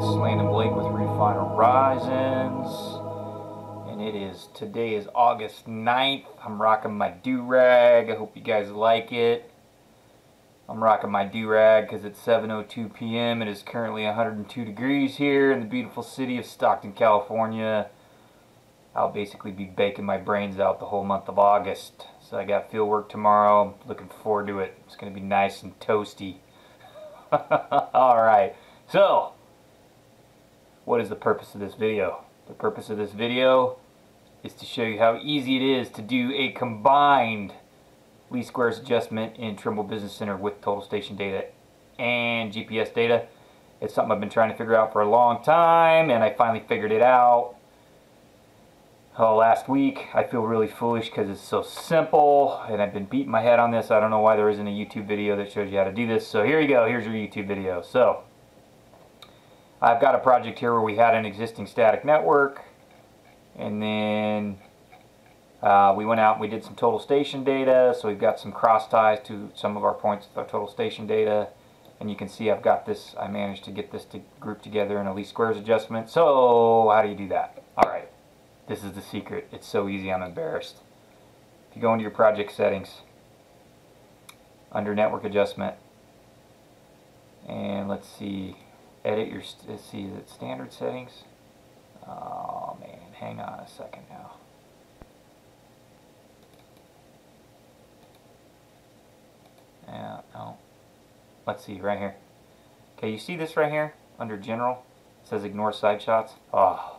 It's Landon Blake with Redefined Horizons. And it is, today is August 9th. I'm rocking my do-rag. I hope you guys like it. I'm rocking my do-rag because it's 7.02 p.m. It is currently 102 degrees here in the beautiful city of Stockton, California. I'll basically be baking my brains out the whole month of August. So I got field work tomorrow. Looking forward to it. It's going to be nice and toasty. Alright, so what is the purpose of this video? The purpose of this video is to show you how easy it is to do a combined least squares adjustment in Trimble Business Center with total station data and GPS data. It's something I've been trying to figure out for a long time and I finally figured it out oh, last week. I feel really foolish because it's so simple and I've been beating my head on this. I don't know why there isn't a YouTube video that shows you how to do this. So here you go. Here's your YouTube video. So I've got a project here where we had an existing static network and then uh, we went out and we did some total station data. So we've got some cross ties to some of our points with our total station data. And you can see I've got this, I managed to get this to group together in a least squares adjustment. So how do you do that? All right. This is the secret. It's so easy, I'm embarrassed. If you go into your project settings, under network adjustment, and let's see, edit your, see, is it standard settings? Oh man, hang on a second now. Yeah, no. Let's see, right here. Okay, you see this right here, under general? It says ignore side shots. Oh,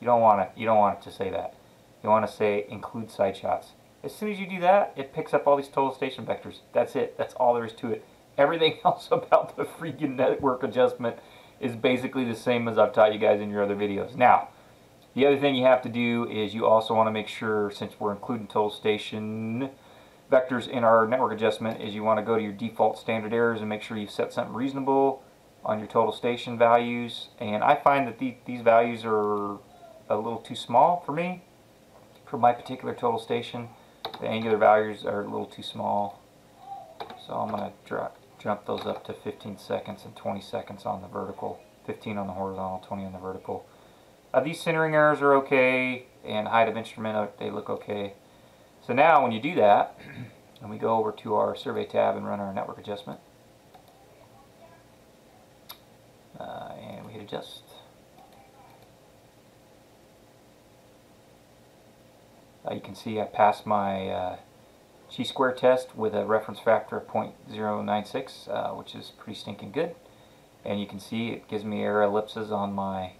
you don't want to, You don't want it to say that. You want to say include side shots. As soon as you do that, it picks up all these total station vectors. That's it. That's all there is to it. Everything else about the freaking network adjustment is basically the same as I've taught you guys in your other videos. Now, the other thing you have to do is you also want to make sure, since we're including total station vectors in our network adjustment, is you want to go to your default standard errors and make sure you've set something reasonable on your total station values. And I find that the, these values are a little too small for me. For my particular total station, the angular values are a little too small. So I'm going to jump those up to 15 seconds and 20 seconds on the vertical, 15 on the horizontal, 20 on the vertical. Uh, these centering errors are okay, and height of instrument, uh, they look okay. So now when you do that, and we go over to our survey tab and run our network adjustment, uh, and we hit adjust. Uh, you can see I passed my uh, chi-square test with a reference factor of 0.096, uh, which is pretty stinking good. And you can see it gives me error ellipses on my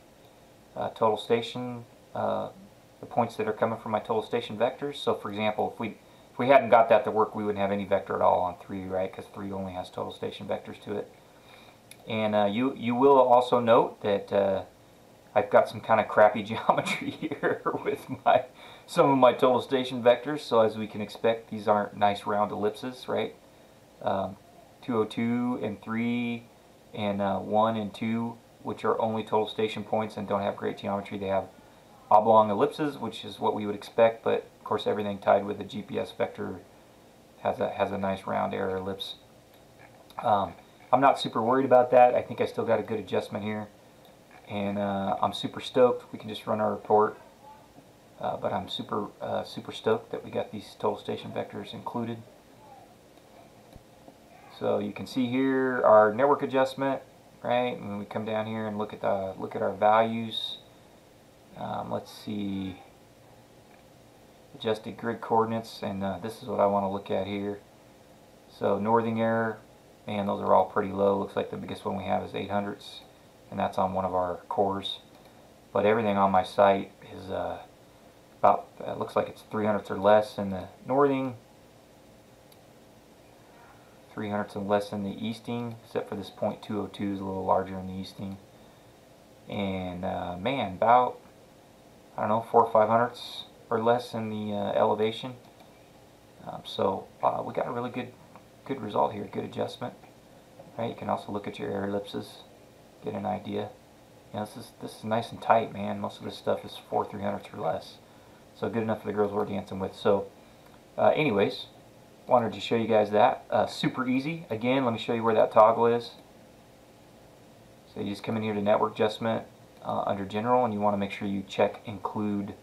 uh, total station, uh, the points that are coming from my total station vectors. So for example, if we if we hadn't got that to work, we wouldn't have any vector at all on 3, right? Because 3 only has total station vectors to it. And uh, you, you will also note that I've got some kind of crappy geometry here with my some of my total station vectors. So as we can expect, these aren't nice round ellipses, right? Um, 202 and 3 and uh, 1 and 2, which are only total station points and don't have great geometry. They have oblong ellipses, which is what we would expect, but of course everything tied with a GPS vector has a, has a nice round error ellipse. Um, I'm not super worried about that. I think I still got a good adjustment here and uh, I'm super stoked. We can just run our report, uh, but I'm super uh, super stoked that we got these total station vectors included. So you can see here our network adjustment, right? And when we come down here and look at the look at our values, um, let's see adjusted grid coordinates, and uh, this is what I want to look at here. So northing error, and those are all pretty low. Looks like the biggest one we have is 8 hundredths and that's on one of our cores. But everything on my site is uh, about, uh, looks like it's 300ths or less in the northing, 300ths and less in the easting, except for this .202 is a little larger in the easting. And uh, man, about, I don't know, 4 or 5 hundredths or less in the uh, elevation. Um, so uh, we got a really good good result here, good adjustment. Right, you can also look at your error ellipses get an idea. You know, this is this is nice and tight, man. Most of this stuff is four three hundredths or less, so good enough for the girls we're dancing with. So, uh, anyways, wanted to show you guys that. Uh, super easy. Again, let me show you where that toggle is. So you just come in here to network adjustment uh, under general and you want to make sure you check include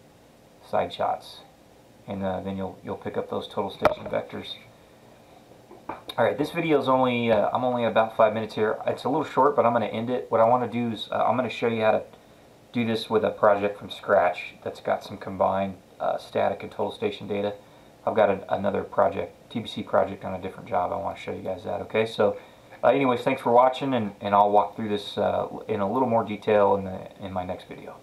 side shots and uh, then you'll you'll pick up those total station vectors. Alright, this video is only, uh, I'm only about five minutes here. It's a little short, but I'm going to end it. What I want to do is, uh, I'm going to show you how to do this with a project from scratch that's got some combined uh, static and total station data. I've got a, another project, TBC project on a different job. I want to show you guys that, okay? So, uh, anyways, thanks for watching, and, and I'll walk through this uh, in a little more detail in, the, in my next video.